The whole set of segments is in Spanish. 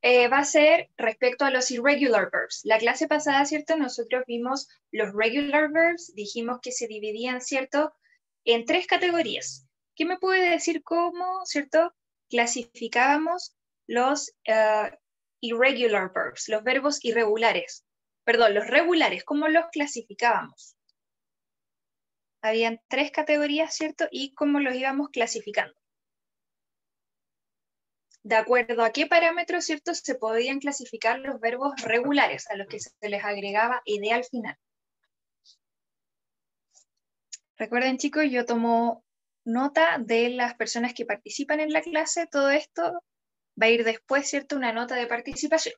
eh, va a ser respecto a los irregular verbs. La clase pasada, ¿cierto? Nosotros vimos los regular verbs, dijimos que se dividían, ¿cierto? En tres categorías. ¿Qué me puede decir cómo, ¿cierto? Clasificábamos los uh, irregular verbs, los verbos irregulares. Perdón, los regulares, ¿cómo los clasificábamos? Habían tres categorías, ¿cierto? Y cómo los íbamos clasificando de acuerdo a qué parámetros, ¿cierto? Se podían clasificar los verbos regulares a los que se les agregaba ed al final. Recuerden, chicos, yo tomo nota de las personas que participan en la clase. Todo esto va a ir después, ¿cierto? Una nota de participación.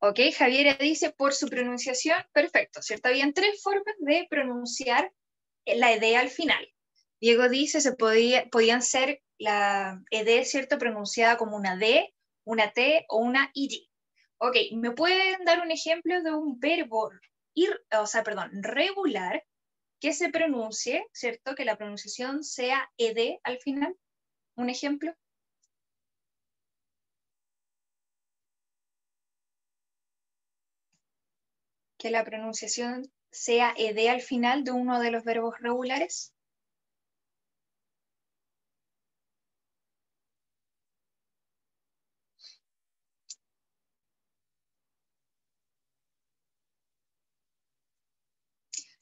Ok, Javier dice, por su pronunciación, perfecto, ¿cierto? Habían tres formas de pronunciar la ed al final. Diego dice, se podía, podían ser la ED, ¿cierto? Pronunciada como una D, una T o una ID. Ok, ¿me pueden dar un ejemplo de un verbo, ir, o sea, perdón, regular que se pronuncie, ¿cierto? Que la pronunciación sea ED al final. ¿Un ejemplo? Que la pronunciación sea ED al final de uno de los verbos regulares.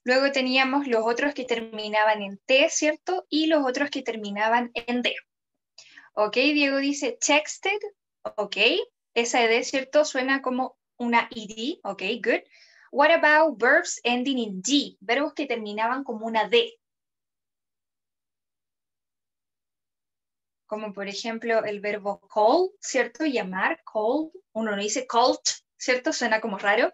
Luego teníamos los otros que terminaban en T, ¿cierto? Y los otros que terminaban en D. Ok, Diego dice texted, ok. Esa ED, ¿cierto? Suena como una id, ok, good. What about verbs ending in D? Verbos que terminaban como una D. Como por ejemplo el verbo call, ¿cierto? Llamar, called. Uno no dice called, ¿cierto? Suena como raro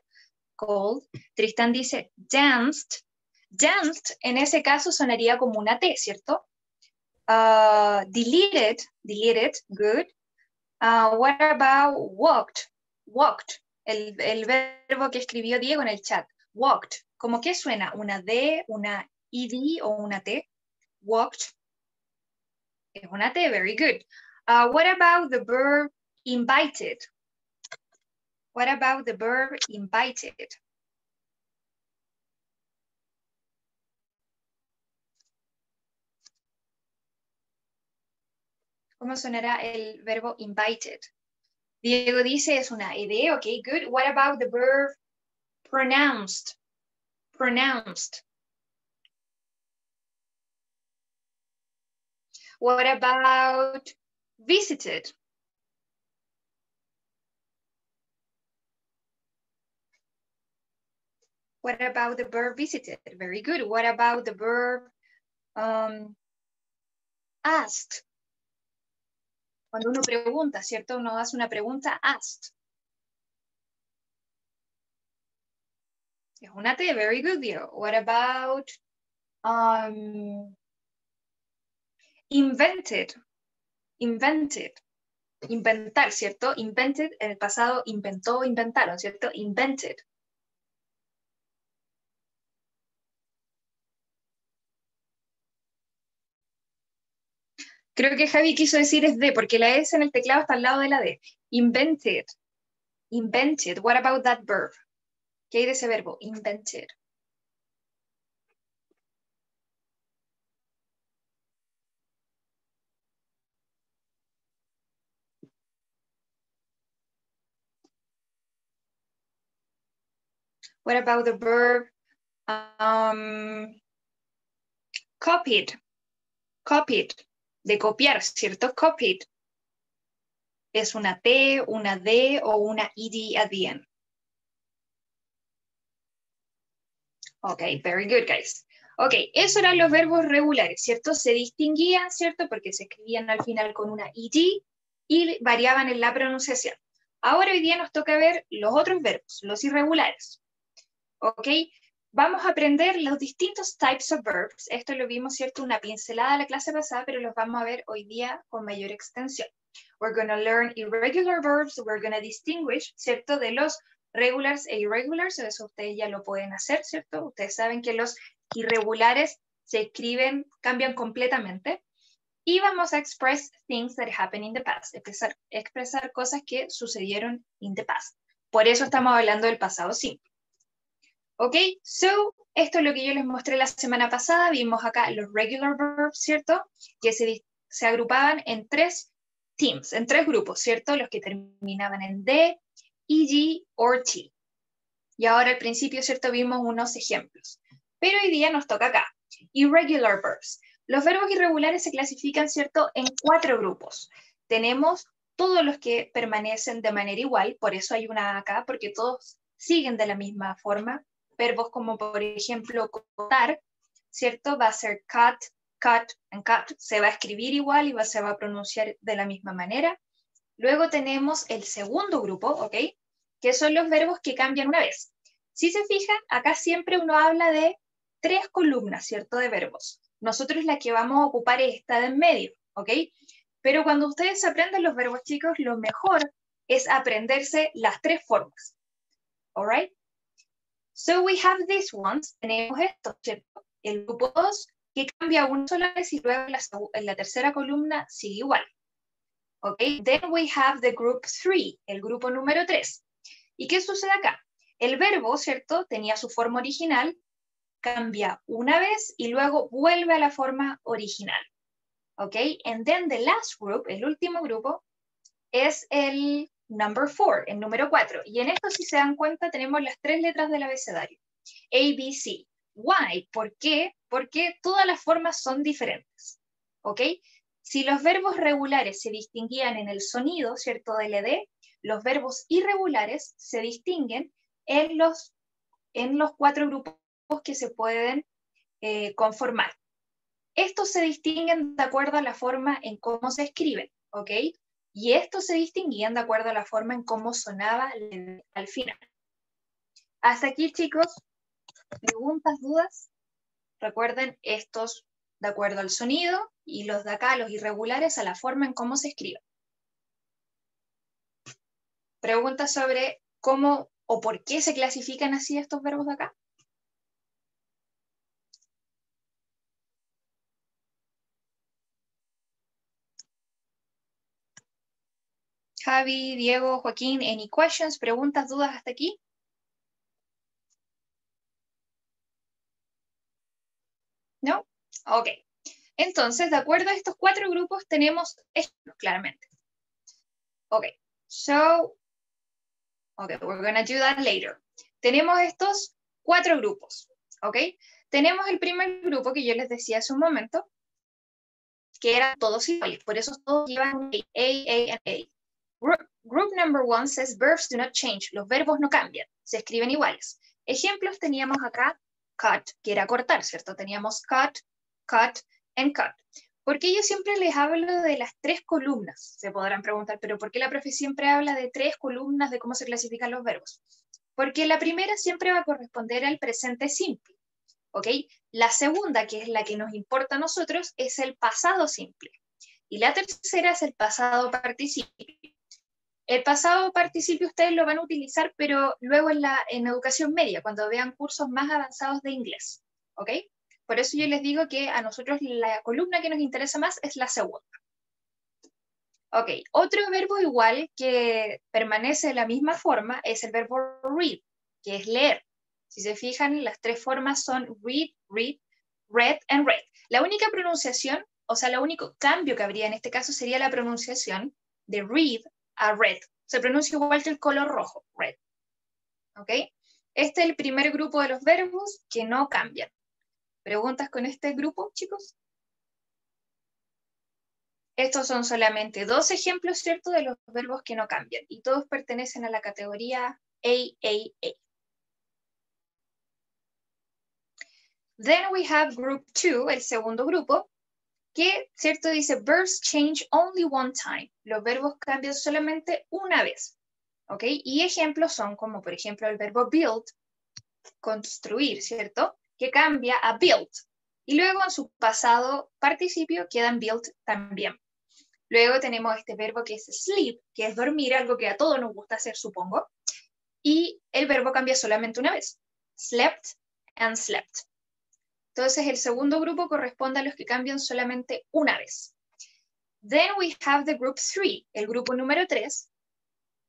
called. Tristan dice danced. Danced en ese caso sonaría como una T, ¿cierto? Uh, deleted, deleted, good. Uh, what about walked? Walked, el, el, verbo que escribió Diego en el chat. Walked, ¿cómo que suena? ¿Una D, una ed o una T? Walked. Es una T, very good. Uh, what about the verb invited? What about the verb invited? ¿Cómo sonará el verbo invited? Diego dice es una ed, ok, good. What about the verb pronounced? Pronounced. What about visited? What about the verb visited? Very good. What about the verb um, asked? Cuando uno pregunta, ¿cierto? Uno hace una pregunta, asked. Es una T, very good, Dio. What about um, invented? Invented. Inventar, ¿cierto? Invented, en el pasado inventó, inventaron, ¿cierto? Invented. Creo que Javi quiso decir es D, porque la S en el teclado está al lado de la D. Invented. Invented. What about that verb? ¿Qué hay de ese verbo? Invented. What about the verb um, copied? Copied de copiar, ¿cierto? Copied. Es una T, una D o una ED at the end. Ok, very good, guys. Ok, esos eran los verbos regulares, ¿cierto? Se distinguían, ¿cierto? Porque se escribían al final con una ED y variaban en la pronunciación. Ahora hoy día nos toca ver los otros verbos, los irregulares. ¿Ok? Vamos a aprender los distintos types of verbs. Esto lo vimos, ¿cierto? Una pincelada la clase pasada, pero los vamos a ver hoy día con mayor extensión. We're going to learn irregular verbs. We're going to distinguish, ¿cierto? De los regulars e irregulars. Eso ustedes ya lo pueden hacer, ¿cierto? Ustedes saben que los irregulares se escriben, cambian completamente. Y vamos a express things that happened in the past, expresar, expresar cosas que sucedieron in the past. Por eso estamos hablando del pasado simple. ¿Ok? So, esto es lo que yo les mostré la semana pasada. Vimos acá los regular verbs, ¿cierto? Que se, se agrupaban en tres teams, en tres grupos, ¿cierto? Los que terminaban en D, EG o T. Y ahora al principio, ¿cierto? Vimos unos ejemplos. Pero hoy día nos toca acá. Irregular verbs. Los verbos irregulares se clasifican, ¿cierto?, en cuatro grupos. Tenemos todos los que permanecen de manera igual, por eso hay una acá, porque todos siguen de la misma forma. Verbos como, por ejemplo, cortar, ¿cierto? Va a ser cut, cut and cut. Se va a escribir igual y se va a pronunciar de la misma manera. Luego tenemos el segundo grupo, ¿ok? Que son los verbos que cambian una vez. Si se fijan, acá siempre uno habla de tres columnas, ¿cierto? De verbos. Nosotros la que vamos a ocupar es esta de en medio, ¿ok? Pero cuando ustedes aprenden los verbos, chicos, lo mejor es aprenderse las tres formas. right? So we have these ones. Tenemos esto, ¿cierto? El grupo 2, que cambia una sola vez y luego la, en la tercera columna sigue igual. ¿Ok? Then we have the group 3, el grupo número 3. ¿Y qué sucede acá? El verbo, ¿cierto? Tenía su forma original, cambia una vez y luego vuelve a la forma original. ¿Ok? And then the last group, el último grupo, es el number four, el número cuatro. Y en esto, si se dan cuenta, tenemos las tres letras del abecedario. A, B, C. Why? ¿Por qué? Porque todas las formas son diferentes. ¿Ok? Si los verbos regulares se distinguían en el sonido, ¿cierto? Del ED, los verbos irregulares se distinguen en los, en los cuatro grupos que se pueden eh, conformar. Estos se distinguen de acuerdo a la forma en cómo se escriben, ¿ok? Y estos se distinguían de acuerdo a la forma en cómo sonaba al final. Hasta aquí, chicos. ¿Preguntas, dudas? Recuerden, estos de acuerdo al sonido y los de acá, los irregulares, a la forma en cómo se escriben. Preguntas sobre cómo o por qué se clasifican así estos verbos de acá. Javi, Diego, Joaquín, any questions, preguntas, dudas hasta aquí? ¿No? Ok. Entonces, de acuerdo a estos cuatro grupos, tenemos ejemplos, claramente. Ok. So, ok, we're going to do that later. Tenemos estos cuatro grupos. Ok. Tenemos el primer grupo que yo les decía hace un momento, que eran todos iguales, por eso todos llevan A, A, A, A. Group, number one says verbs do not change. Los verbos no cambian, se escriben iguales. Ejemplos teníamos acá cut, que era cortar, ¿cierto? Teníamos cut, cut and cut. Porque yo siempre les hablo de las tres columnas. Se podrán preguntar, pero ¿por qué la profe siempre habla de tres columnas de cómo se clasifican los verbos? Porque la primera siempre va a corresponder al presente simple. ¿Ok? La segunda, que es la que nos importa a nosotros, es el pasado simple. Y la tercera es el pasado participio. El pasado participio ustedes lo van a utilizar, pero luego en, la, educación media, cuando vean cursos más avanzados de inglés. ¿Ok? Por eso yo les digo que a nosotros la columna que nos interesa más es la segunda. Ok, otro verbo igual que permanece de la misma forma es el verbo read, que es leer. Si se fijan, las tres formas son read, read, read and read. La única pronunciación, o sea, el único cambio que habría en este caso sería la pronunciación de read a red. Se pronuncia igual que el color rojo, red. ¿Ok? Este es el primer grupo de los verbos que no cambian. ¿Preguntas con este grupo, chicos? Estos son solamente dos ejemplos, ¿cierto?, de los verbos que no cambian y todos pertenecen a la categoría AAA. Then we have group two, el segundo grupo, que, ¿cierto? Dice, verbs change only one time. Los verbos cambian solamente una vez. ¿Ok? Y ejemplos son como, por ejemplo, el verbo build, construir, ¿cierto? Que cambia a build. Y luego en su pasado participio quedan build también. Luego tenemos este verbo que es sleep, que es dormir, algo que a todos nos gusta hacer, supongo. Y el verbo cambia solamente una vez. Slept and slept. Entonces, el segundo grupo corresponde a los que cambian solamente una vez. Then we have the group three, el grupo número tres,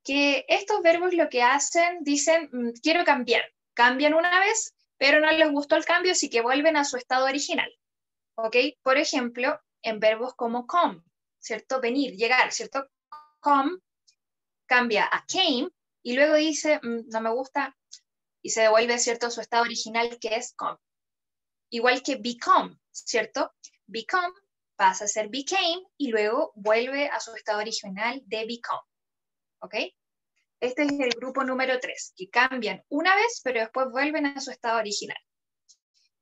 que estos verbos lo que hacen, dicen, mm, quiero cambiar. Cambian una vez, pero no les gustó el cambio, así que vuelven a su estado original. ¿Ok? Por ejemplo, en verbos como come, ¿cierto? Venir, llegar, ¿cierto? Come cambia a came y luego dice, mm, no me gusta, y se devuelve, ¿cierto?, su estado original que es come. Igual que become, ¿cierto? Become pasa a ser became y luego vuelve a su estado original de become. ¿Ok? Este es el grupo número 3, que cambian una vez, pero después vuelven a su estado original.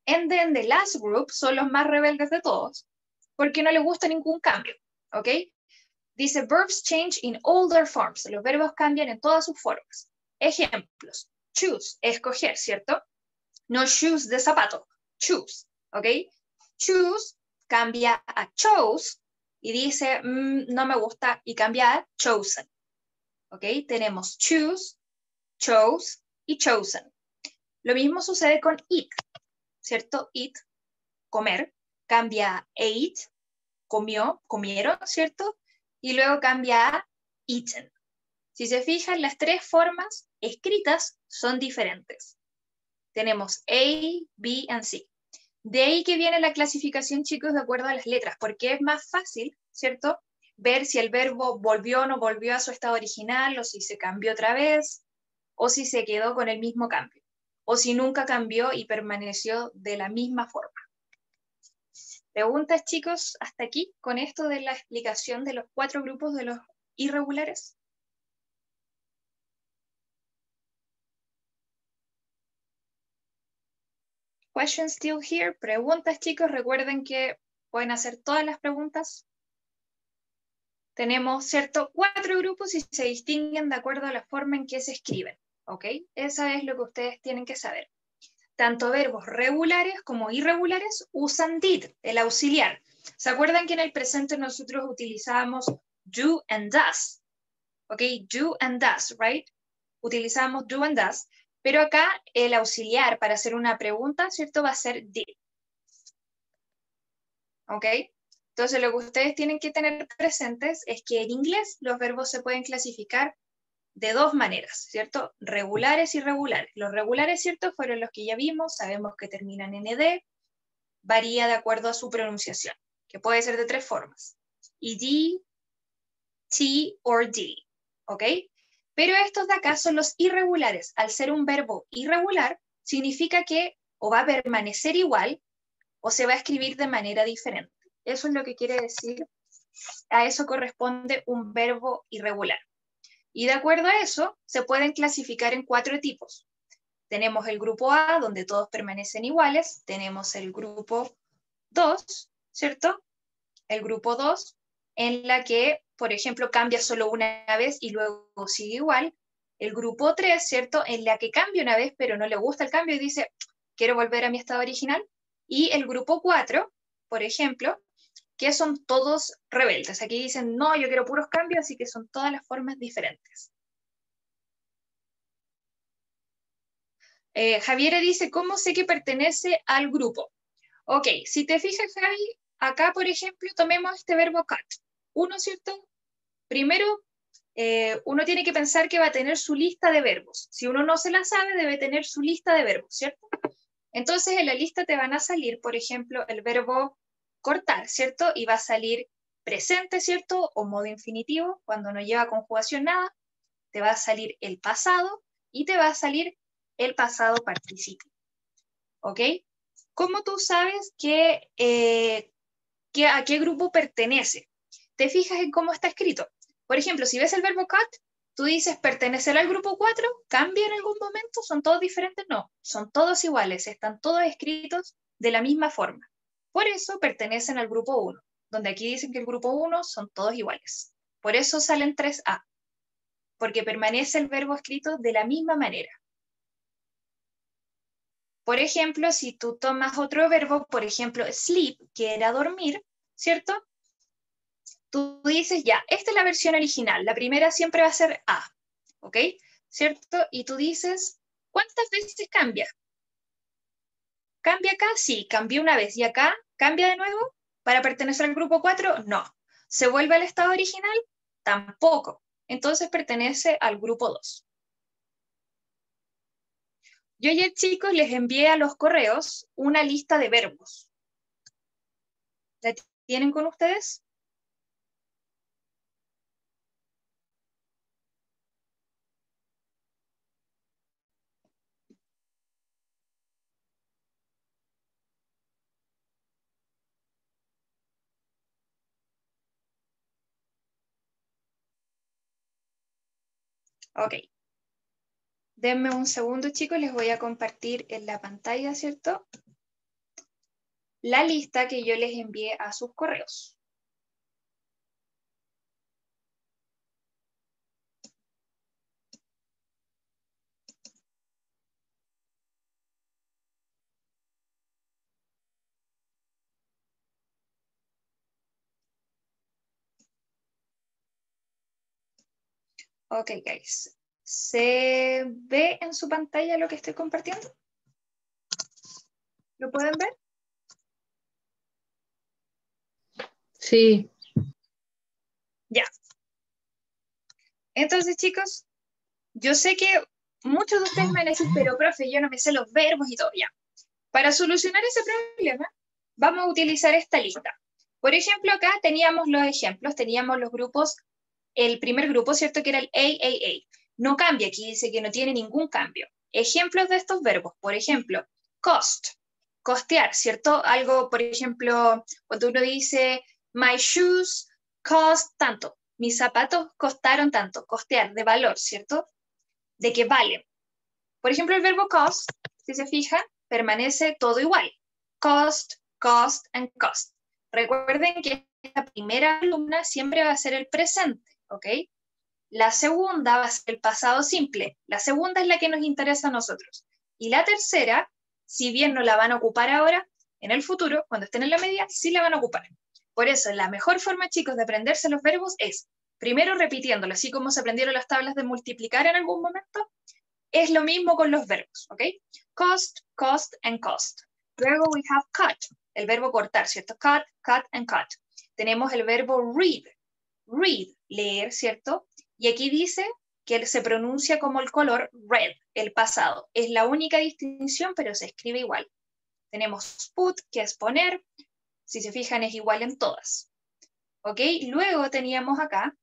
And then the last group son los más rebeldes de todos, porque no les gusta ningún cambio. ¿Ok? Dice, verbs change in all their forms. Los verbos cambian en todas sus formas. Ejemplos. Choose, escoger, ¿cierto? No shoes de zapato. Choose, ¿ok? Choose cambia a chose y dice, mm, no me gusta, y cambia a chosen. ¿Ok? Tenemos choose, chose y chosen. Lo mismo sucede con eat, ¿cierto? Eat, comer, cambia a ate, comió, comieron, ¿cierto? Y luego cambia a eaten. Si se fijan, las tres formas escritas son diferentes. Tenemos A, B y C. De ahí que viene la clasificación, chicos, de acuerdo a las letras, porque es más fácil, ¿cierto? Ver si el verbo volvió o no volvió a su estado original, o si se cambió otra vez, o si se quedó con el mismo cambio, o si nunca cambió y permaneció de la misma forma. ¿Preguntas, chicos, hasta aquí con esto de la explicación de los cuatro grupos de los irregulares? Preguntas, chicos. Recuerden que pueden hacer todas las preguntas. Tenemos, ¿cierto? Cuatro grupos y se distinguen de acuerdo a la forma en que se escriben. ¿Ok? Esa es lo que ustedes tienen que saber. Tanto verbos regulares como irregulares usan did, el auxiliar. ¿Se acuerdan que en el presente nosotros utilizábamos do and does? ¿Ok? Do and does, right? Utilizamos do and does. Pero acá el auxiliar para hacer una pregunta, ¿cierto? Va a ser did. ¿Ok? Entonces lo que ustedes tienen que tener presentes es que en inglés los verbos se pueden clasificar de dos maneras, ¿cierto? Regulares y irregulares. Los regulares, ¿cierto? Fueron los que ya vimos, sabemos que terminan en ed, varía de acuerdo a su pronunciación, que puede ser de tres formas. ed, t o d, ¿ok? Pero estos de acá son los irregulares. Al ser un verbo irregular, significa que o va a permanecer igual o se va a escribir de manera diferente. Eso es lo que quiere decir. A eso corresponde un verbo irregular. Y de acuerdo a eso, se pueden clasificar en cuatro tipos. Tenemos el grupo A, donde todos permanecen iguales. Tenemos el grupo 2, ¿cierto? El grupo 2, en la que por ejemplo, cambia solo una vez y luego sigue igual. El grupo 3, ¿cierto? En la que cambia una vez, pero no le gusta el cambio y dice, quiero volver a mi estado original. Y el grupo 4, por ejemplo, que son todos rebeldes. Aquí dicen, no, yo quiero puros cambios, así que son todas las formas diferentes. Eh, Javier dice, ¿cómo sé que pertenece al grupo? Ok, si te fijas, Javi, acá, por ejemplo, tomemos este verbo cut uno, ¿cierto? Primero, eh, uno tiene que pensar que va a tener su lista de verbos. Si uno no se la sabe, debe tener su lista de verbos, ¿cierto? Entonces, en la lista te van a salir, por ejemplo, el verbo cortar, ¿cierto? Y va a salir presente, ¿cierto? O modo infinitivo, cuando no lleva conjugación nada. Te va a salir el pasado y te va a salir el pasado participio. ¿Ok? ¿Cómo tú sabes que, eh, que a qué grupo pertenece? Te fijas en cómo está escrito. Por ejemplo, si ves el verbo cut, tú dices pertenecer al grupo 4, ¿cambia en algún momento? ¿Son todos diferentes? No, son todos iguales, están todos escritos de la misma forma. Por eso pertenecen al grupo 1, donde aquí dicen que el grupo 1 son todos iguales. Por eso salen 3A, porque permanece el verbo escrito de la misma manera. Por ejemplo, si tú tomas otro verbo, por ejemplo, sleep, que era dormir, ¿cierto? Tú dices, ya, esta es la versión original, la primera siempre va a ser A, ¿ok? ¿Cierto? Y tú dices, ¿cuántas veces cambia? ¿Cambia acá? Sí, cambió una vez. ¿Y acá cambia de nuevo para pertenecer al grupo 4? No. ¿Se vuelve al estado original? Tampoco. Entonces pertenece al grupo 2. Yo ayer, chicos, les envié a los correos una lista de verbos. ¿La tienen con ustedes? Ok. Denme un segundo, chicos, les voy a compartir en la pantalla, ¿cierto? La lista que yo les envié a sus correos. Ok, guys. ¿Se ve en su pantalla lo que estoy compartiendo? ¿Lo pueden ver? Sí. Ya. Entonces, chicos, yo sé que muchos de ustedes me van a decir, pero profe, yo no me sé los verbos y todo, ya. Para solucionar ese problema, vamos a utilizar esta lista. Por ejemplo, acá teníamos los ejemplos, teníamos los grupos el primer grupo, ¿cierto? Que era el AAA. No cambia, aquí dice que no tiene ningún cambio. Ejemplos de estos verbos, por ejemplo, cost, costear, ¿cierto? Algo, por ejemplo, cuando uno dice, my shoes cost tanto, mis zapatos costaron tanto, costear, de valor, ¿cierto? De que valen. Por ejemplo, el verbo cost, si se fijan, permanece todo igual. Cost, cost and cost. Recuerden que esta primera columna siempre va a ser el presente. ¿Ok? La segunda va a ser el pasado simple. La segunda es la que nos interesa a nosotros. Y la tercera, si bien no la van a ocupar ahora, en el futuro, cuando estén en la media, sí la van a ocupar. Por eso, la mejor forma, chicos, de aprenderse los verbos es, primero repitiéndolo, así como se aprendieron las tablas de multiplicar en algún momento, es lo mismo con los verbos, ¿ok? Cost, cost and cost. Luego we have cut, el verbo cortar, ¿cierto? Cut, cut and cut. Tenemos el verbo read, read, leer, ¿cierto? Y aquí dice que se pronuncia como el color red, el pasado. Es la única distinción, pero se escribe igual. Tenemos put, que es poner. Si se fijan, es igual en todas. ¿Ok? Luego teníamos acá,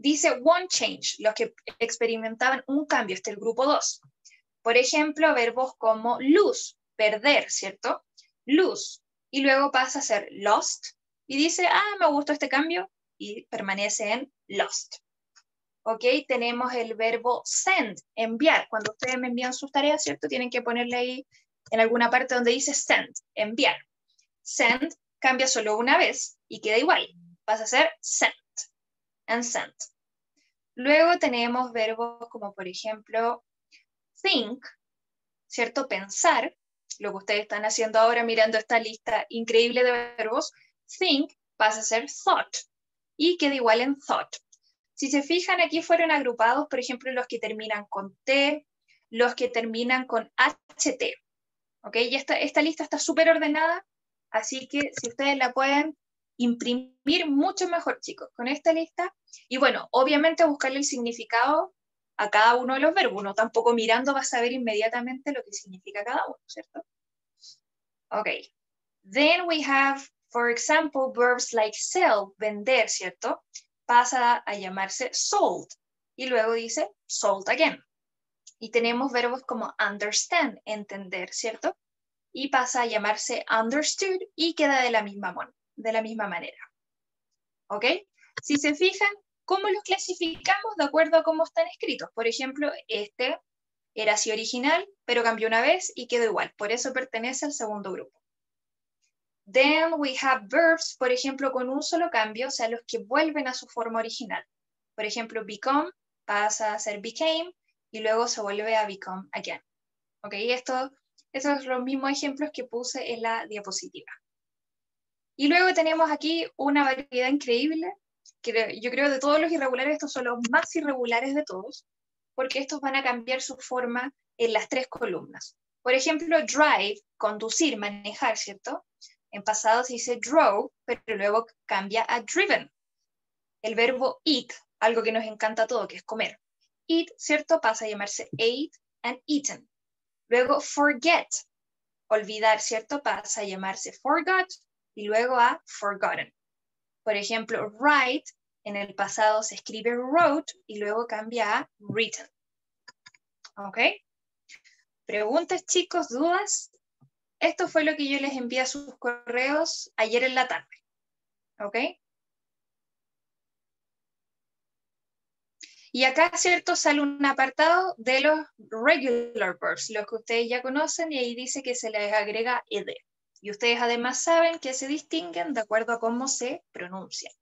dice one change, los que experimentaban un cambio, este es el grupo 2. Por ejemplo, verbos como lose, perder, ¿cierto? Lose. Y luego pasa a ser lost. Y dice, ah, me gustó este cambio, y permanece en lost. ¿Ok? Tenemos el verbo send, enviar. Cuando ustedes me envían sus tareas, ¿cierto? Tienen que ponerle ahí en alguna parte donde dice send, enviar. Send cambia solo una vez y queda igual. Pasa a ser sent and sent. Luego tenemos verbos como por ejemplo think, ¿cierto? Pensar, lo que ustedes están haciendo ahora mirando esta lista increíble de verbos. Think pasa a ser thought y queda igual en thought. Si se fijan, aquí fueron agrupados, por ejemplo, los que terminan con T, los que terminan con HT. ¿Ok? Y esta, esta lista está súper ordenada, así que si ustedes la pueden imprimir mucho mejor, chicos, con esta lista. Y bueno, obviamente buscarle el significado a cada uno de los verbos. Uno tampoco mirando va a saber inmediatamente lo que significa cada uno, ¿cierto? Ok. Then we have For example, verbs like sell, vender, ¿cierto? Pasa a llamarse sold y luego dice sold again. Y tenemos verbos como understand, entender, ¿cierto? Y pasa a llamarse understood y queda de la misma, de la misma manera. ¿Ok? Si se fijan, ¿cómo los clasificamos de acuerdo a cómo están escritos? Por ejemplo, este era así original, pero cambió una vez y quedó igual. Por eso pertenece al segundo grupo. Then we have verbs, por ejemplo, con un solo cambio, o sea, los que vuelven a su forma original. Por ejemplo, become pasa a ser became y luego se vuelve a become again. ¿Ok? Esto, estos son los mismos ejemplos que puse en la diapositiva. Y luego tenemos aquí una variedad increíble, que yo creo de todos los irregulares, estos son los más irregulares de todos, porque estos van a cambiar su forma en las tres columnas. Por ejemplo, drive, conducir, manejar, ¿cierto? En pasado se dice drove, pero luego cambia a driven. El verbo eat, algo que nos encanta a todo, que es comer. Eat, ¿cierto? Pasa a llamarse ate and eaten. Luego forget, olvidar, ¿cierto? Pasa a llamarse forgot y luego a forgotten. Por ejemplo, write, en el pasado se escribe wrote y luego cambia a written. ¿Ok? Preguntas, chicos, dudas. Esto fue lo que yo les envié a sus correos ayer en la tarde. ¿Ok? Y acá, ¿cierto? Sale un apartado de los regular verbs, los que ustedes ya conocen, y ahí dice que se les agrega ed. Y ustedes además saben que se distinguen de acuerdo a cómo se pronuncian.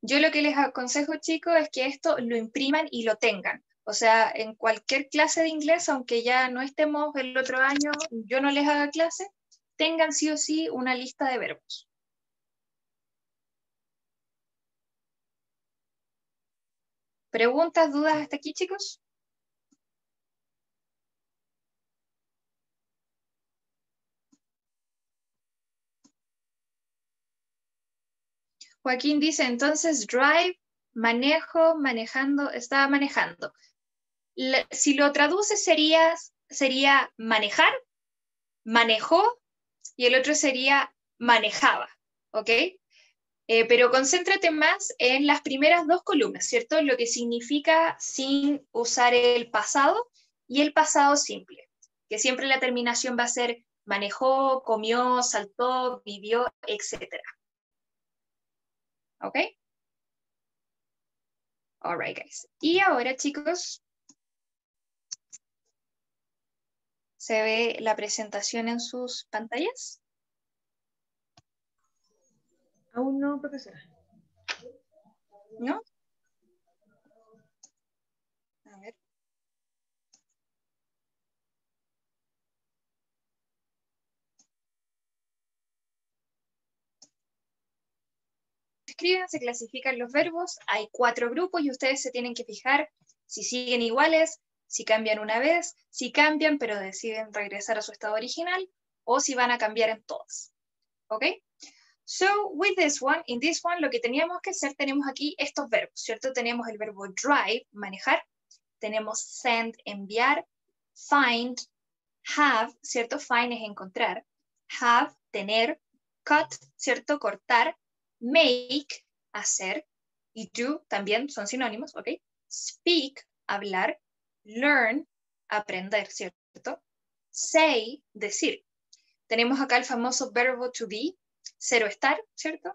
Yo lo que les aconsejo, chicos, es que esto lo impriman y lo tengan. O sea, en cualquier clase de inglés, aunque ya no estemos el otro año, yo no les haga clase, tengan sí o sí una lista de verbos. ¿Preguntas, dudas hasta aquí, chicos? Joaquín dice, entonces, drive, manejo, manejando, estaba manejando. Si lo traduce sería, sería manejar, manejó, y el otro sería manejaba, ¿ok? Eh, pero concéntrate más en las primeras dos columnas, ¿cierto? Lo que significa sin usar el pasado y el pasado simple, que siempre la terminación va a ser manejó, comió, saltó, vivió, etc. ¿Ok? All right, guys. Y ahora, chicos, ¿se ve la presentación en sus pantallas? Aún no, profesora. ¿No? A ver. Escriben, se clasifican los verbos, hay cuatro grupos y ustedes se tienen que fijar si siguen iguales, si cambian una vez, si cambian pero deciden regresar a su estado original o si van a cambiar en todas. ¿Ok? So, with this one, in this one, lo que teníamos que hacer, tenemos aquí estos verbos, ¿cierto? Tenemos el verbo drive, manejar, tenemos send, enviar, find, have, ¿cierto? Find es encontrar, have, tener, cut, ¿cierto? Cortar, make, hacer, y do también son sinónimos, ¿ok? Speak, hablar, learn, aprender, ¿cierto? Say, decir. Tenemos acá el famoso verbo to be, cero estar, ¿cierto?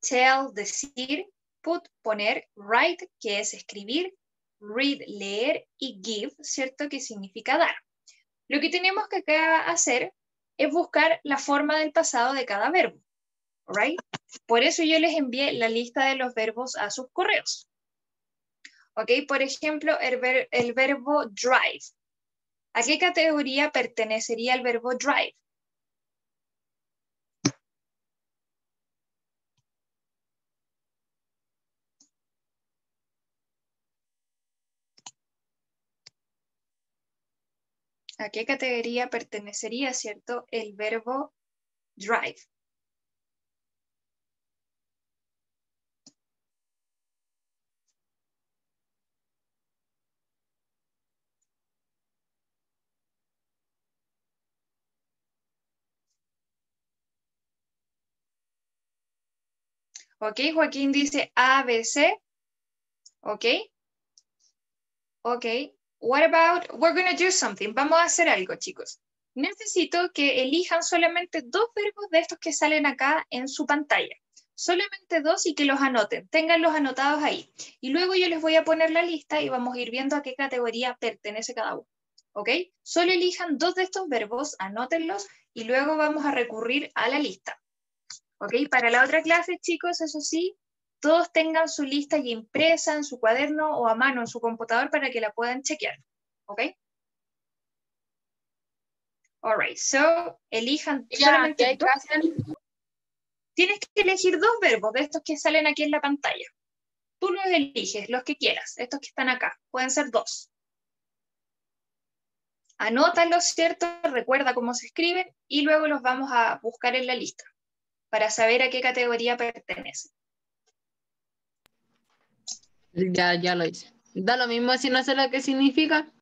Tell, decir, put, poner, write, que es escribir, read, leer, y give, ¿cierto? Que significa dar. Lo que tenemos que hacer es buscar la forma del pasado de cada verbo, right? Por eso yo les envié la lista de los verbos a sus correos. ¿Ok? Por ejemplo, el, verbo drive. ¿A qué categoría pertenecería el verbo drive? ¿A qué categoría pertenecería, cierto, el verbo drive? Ok, Joaquín dice ABC. Ok. Ok, What about, we're going to do something. Vamos a hacer algo, chicos. Necesito que elijan solamente dos verbos de estos que salen acá en su pantalla. Solamente dos y que los anoten. Ténganlos anotados ahí. Y luego yo les voy a poner la lista y vamos a ir viendo a qué categoría pertenece cada uno. ¿Ok? Solo elijan dos de estos verbos, anótenlos y luego vamos a recurrir a la lista. ¿Ok? Para la otra clase, chicos, eso sí, todos tengan su lista ya impresa en su cuaderno o a mano en su computador para que la puedan chequear. ¿Ok? Alright, so elijan solamente dos. Tienes que elegir dos verbos de estos que salen aquí en la pantalla. Tú los eliges, los que quieras, estos que están acá. Pueden ser dos. Anótalos, ¿cierto? Recuerda cómo se escriben y luego los vamos a buscar en la lista para saber a qué categoría pertenece. Ya, ya lo hice. Da lo mismo si no sé lo que significa.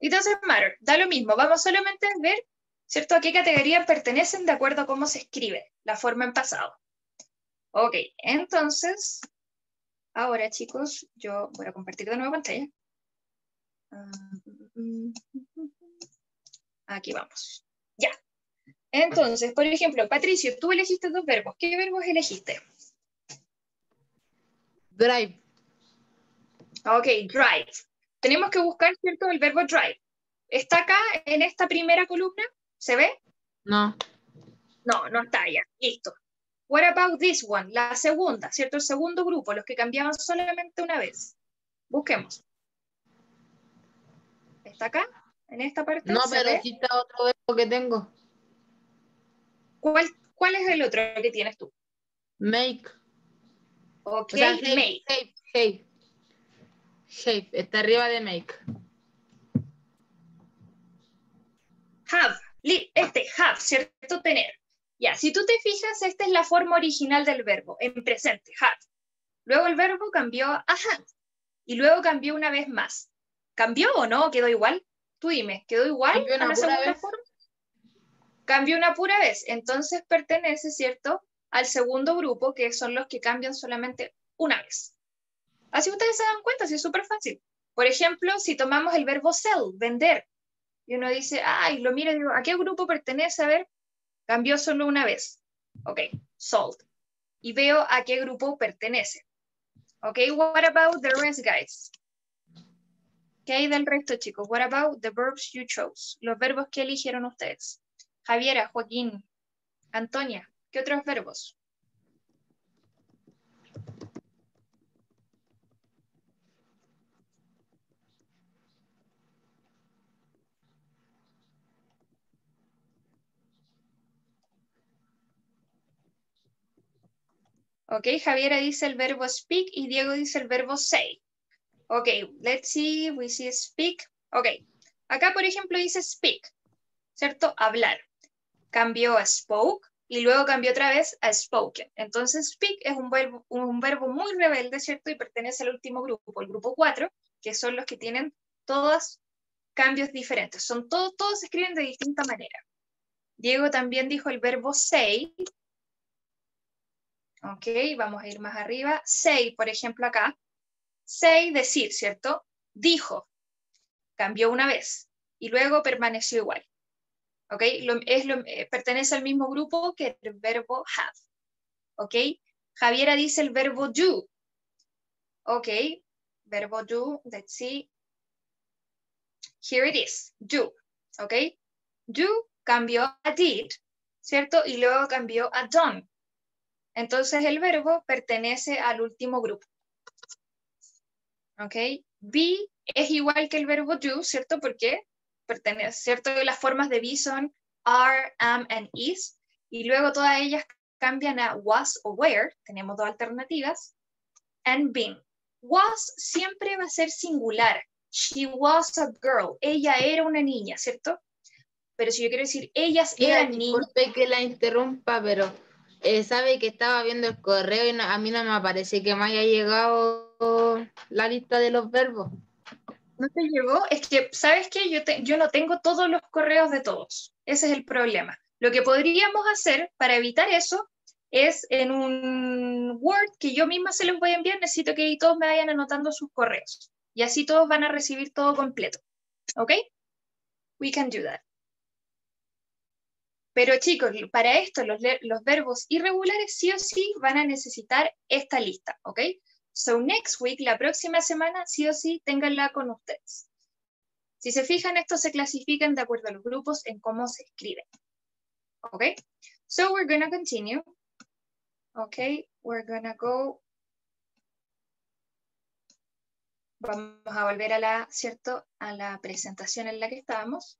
It doesn't matter, da lo mismo. Vamos solamente a ver, ¿cierto? A qué categoría pertenecen de acuerdo a cómo se escribe, la forma en pasado. Ok, entonces, ahora chicos, yo voy a compartir de nuevo pantalla. Aquí vamos. Entonces, por ejemplo, Patricio, tú elegiste dos verbos. ¿Qué verbos elegiste? Drive. Ok, drive. Tenemos que buscar, ¿cierto? El verbo drive. ¿Está acá en esta primera columna? ¿Se ve? No. No, no está allá. Listo. What about this one? La segunda, ¿cierto? El segundo grupo, los que cambiaban solamente una vez. Busquemos. ¿Está acá? ¿En esta parte? No, ¿Se pero sí está otro verbo que tengo. ¿Cuál, ¿Cuál es el otro que tienes tú? Make. Ok, O sea, shape, make. shape, shape. Shape, está arriba de make. Have. Este, have, ¿cierto? Tener. Ya, si tú te fijas, esta es la forma original del verbo, en presente, have. Luego el verbo cambió a have. Y luego cambió una vez más. ¿Cambió o no? ¿Quedó igual? Tú dime, ¿quedó igual Cambió a una la pura segunda vez. forma? Cambió una pura vez. Entonces pertenece, ¿cierto? Al segundo grupo, que son los que cambian solamente una vez. Así ustedes se dan cuenta, es súper fácil. Por ejemplo, si tomamos el verbo sell, vender, y uno dice, ay, lo mira digo, ¿a qué grupo pertenece? A ver, cambió solo una vez. Ok, sold. Y veo a qué grupo pertenece. Ok, what about the rest, guys? ¿Qué del resto, chicos? What about the verbs you chose? Los verbos que eligieron ustedes. Javiera, Joaquín, Antonia, ¿qué otros verbos? Ok, Javiera dice el verbo speak y Diego dice el verbo say. Ok, let's see, we see speak. Ok, acá por ejemplo dice speak, ¿cierto? Hablar. Cambió a spoke y luego cambió otra vez a spoken. Entonces speak es un verbo, un verbo muy rebelde, ¿cierto? Y pertenece al último grupo, el grupo 4, que son los que tienen todos cambios diferentes. Son todos, se escriben de distinta manera. Diego también dijo el verbo say, Ok, vamos a ir más arriba. Say, por ejemplo, acá. Say, decir, ¿cierto? Dijo. Cambió una vez y luego permaneció igual. Ok, es eh, pertenece al mismo grupo que el verbo have. Ok, Javiera dice el verbo do. Ok, verbo do, let's see. Here it is, do. Ok, do cambió a did, ¿cierto? Y luego cambió a done. Entonces el verbo pertenece al último grupo. ¿Ok? Be es igual que el verbo do, ¿cierto? Porque pertenece, ¿cierto? Las formas de be son are, am, and is. Y luego todas ellas cambian a was o were. Tenemos dos alternativas. And been. Was siempre va a ser singular. She was a girl. Ella era una niña, ¿cierto? Pero si yo quiero decir ellas Mira, eran niñas. disculpe que la interrumpa, pero eh, sabe que estaba viendo el correo y no- a mí no me parece que me haya llegado la lista de los verbos. ¿No te llegó? Es que, ¿sabes qué? Yo, yo no tengo todos los correos de todos. Ese es el problema. Lo que podríamos hacer para evitar eso es en un Word que yo misma se los voy a enviar, necesito que todos me vayan anotando sus correos. Y así todos van a recibir todo completo. ¿Ok? We can do that. Pero chicos, para esto los, los verbos irregulares sí o sí van a necesitar esta lista, ¿ok? So next week, la próxima semana, sí o sí, ténganla con ustedes. Si se fijan, estos se clasifican de acuerdo a los grupos en cómo se escriben. ¿Ok? So we're gonna continue. ¿Ok? We're gonna go. Vamos a volver a la, ¿cierto? A la presentación en la que estábamos.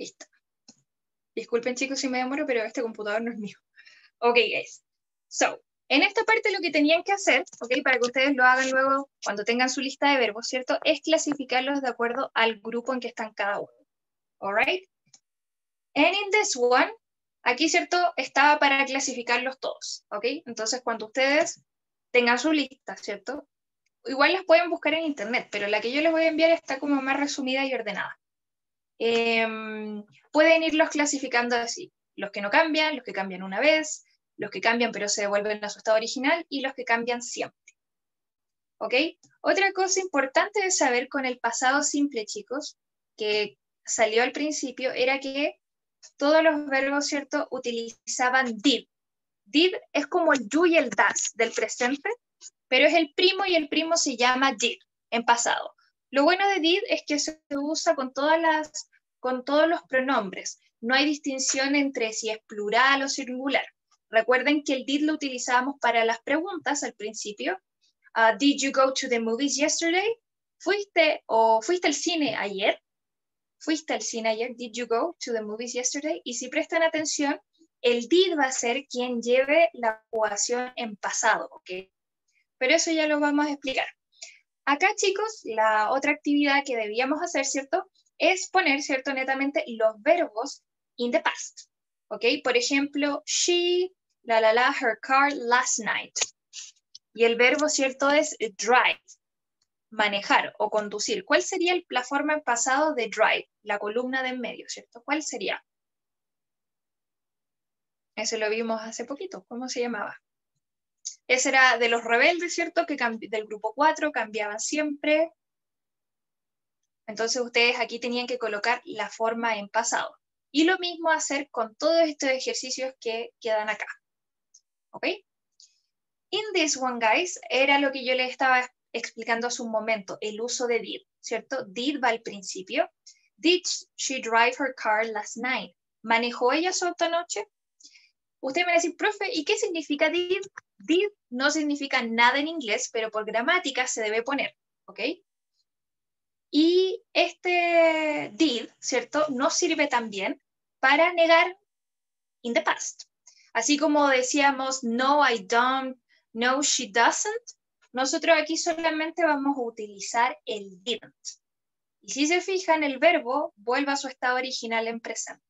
Listo. Disculpen chicos si me demoro, pero este computador no es mío. Ok, guys. So, en esta parte lo que tenían que hacer, ok, para que ustedes lo hagan luego cuando tengan su lista de verbos, ¿cierto? Es clasificarlos de acuerdo al grupo en que están cada uno. Alright? And in this one, aquí, ¿cierto? Estaba para clasificarlos todos, ¿ok? Entonces, cuando ustedes tengan su lista, ¿cierto? Igual las pueden buscar en internet, pero la que yo les voy a enviar está como más resumida y ordenada. Em, pueden irlos clasificando así. Los que no cambian, los que cambian una vez, los que cambian pero se devuelven a su estado original y los que cambian siempre. ¿Ok? Otra cosa importante de saber con el pasado simple, chicos, que salió al principio, era que todos los verbos, ¿cierto?, utilizaban did. Did es como el you y el das del presente, pero es el primo y el primo se llama did en pasado. Lo bueno de did es que se usa con, todas las, con todos los pronombres. No hay distinción entre si es plural o singular. Recuerden que el did lo utilizábamos para las preguntas al principio. Uh, did you go to the movies yesterday? ¿Fuiste o fuiste al cine ayer? ¿Fuiste al cine ayer? Did you go to the movies yesterday? Y si prestan atención, el did va a ser quien lleve la ocupación en pasado, ¿ok? Pero eso ya lo vamos a explicar. Acá, chicos, la otra actividad que debíamos hacer, ¿cierto? Es poner, ¿cierto? Netamente los verbos in the past. ¿Ok? Por ejemplo, she, la, la, la, her car last night. Y el verbo, ¿cierto? Es drive, manejar o conducir. ¿Cuál sería la forma en pasado de drive? La columna de en medio, ¿cierto? ¿Cuál sería? Ese lo vimos hace poquito. ¿Cómo se llamaba? Ese era de los rebeldes, ¿cierto? Que del grupo 4 cambiaban siempre. Entonces ustedes aquí tenían que colocar la forma en pasado. Y lo mismo hacer con todos estos ejercicios que quedan acá. ¿Ok? In this one, guys, era lo que yo les estaba explicando hace un momento, el uso de did, ¿cierto? Did va al principio. Did she drive her car last night? ¿Manejó ella su auto anoche? Usted me va a decir, profe, ¿y qué significa did? Did no significa nada en inglés, pero por gramática se debe poner, ¿ok? Y este did, ¿cierto? No sirve también para negar in the past. Así como decíamos, no, I don't, no, she doesn't, nosotros aquí solamente vamos a utilizar el didn't. Y si se fijan, el verbo vuelve a su estado original en presente.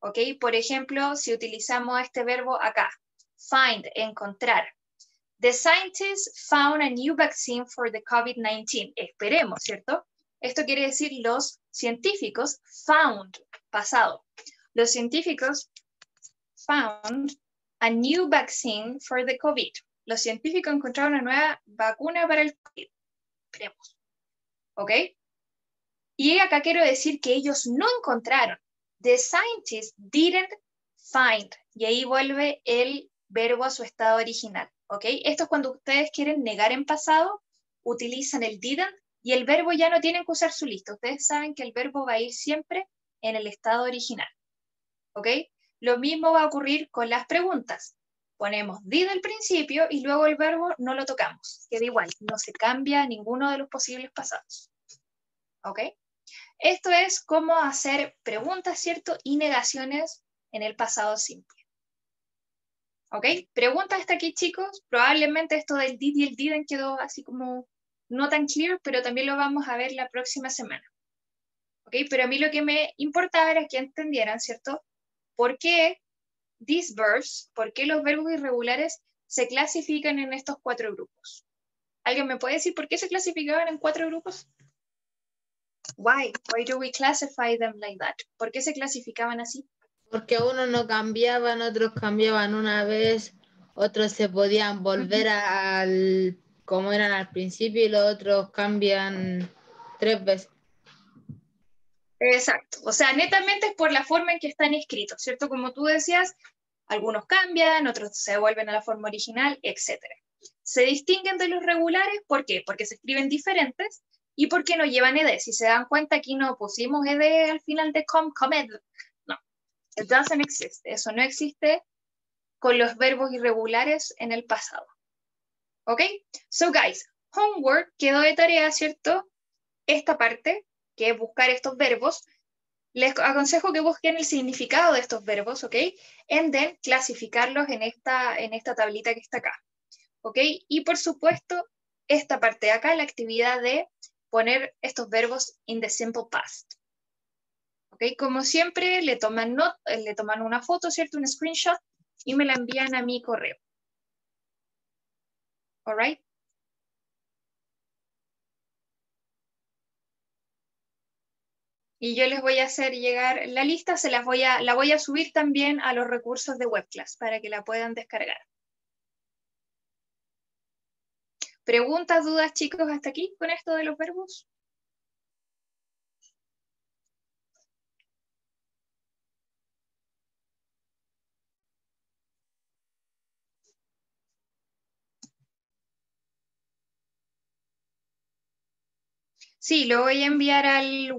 ¿Ok? Por ejemplo, si utilizamos este verbo acá, find, encontrar. The scientists found a new vaccine for the COVID-19. Esperemos, ¿cierto? Esto quiere decir los científicos found, pasado. Los científicos found a new vaccine for the COVID. Los científicos encontraron una nueva vacuna para el COVID. Esperemos. ¿Ok? Y acá quiero decir que ellos no encontraron. The scientists didn't find. Y ahí vuelve el verbo a su estado original. ¿Ok? Esto es cuando ustedes quieren negar en pasado, utilizan el didn't y el verbo ya no tienen que usar su lista. Ustedes saben que el verbo va a ir siempre en el estado original. ¿Ok? Lo mismo va a ocurrir con las preguntas. Ponemos did al principio y luego el verbo no lo tocamos. Queda igual, no se cambia ninguno de los posibles pasados. ¿Ok? Esto es cómo hacer preguntas, ¿cierto? Y negaciones en el pasado simple. ¿Ok? Pregunta hasta aquí, chicos. Probablemente esto del did y el didn't quedó así como no tan clear, pero también lo vamos a ver la próxima semana. ¿Ok? Pero a mí lo que me importaba era que entendieran, ¿cierto? ¿Por qué these verbs, por qué los verbos irregulares se clasifican en estos cuatro grupos? ¿Alguien me puede decir por qué se clasificaban en cuatro grupos? Why? Why do we classify them like that? ¿Por qué se clasificaban así? Porque unos no cambiaban, otros cambiaban una vez, otros se podían volver al como eran al principio y los otros cambian tres veces. Exacto, o sea, netamente es por la forma en que están escritos, ¿cierto? Como tú decías, algunos cambian, otros se devuelven a la forma original, etc. Se distinguen de los regulares, ¿por qué? Porque se escriben diferentes y porque no llevan ed. Si se dan cuenta, aquí no pusimos ed al final de com, comed. Doesn't exist. Eso no existe con los verbos irregulares en el pasado. ¿Ok? So, guys, homework quedó de tarea, ¿cierto? Esta parte, que es buscar estos verbos, Les aconsejo que busquen el significado de estos verbos, ¿ok? And then clasificarlos en esta, en esta tablita que está acá, ¿ok? Y por supuesto, esta parte de acá, la actividad de poner estos verbos in the simple past. ¿Ok? Como siempre, le toman, le toman una foto, ¿cierto? Un screenshot y me la envían a mi correo. All y yo les voy a hacer llegar la lista, se las voy a, la voy a subir también a los recursos de WebClass para que la puedan descargar. ¿Preguntas, dudas, chicos, hasta aquí con esto de los verbos? Sí, lo voy a enviar al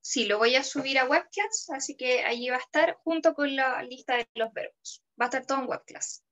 Sí, lo voy a subir a WebClass, así que allí va a estar junto con la lista de los verbos. Va a estar todo en WebClass.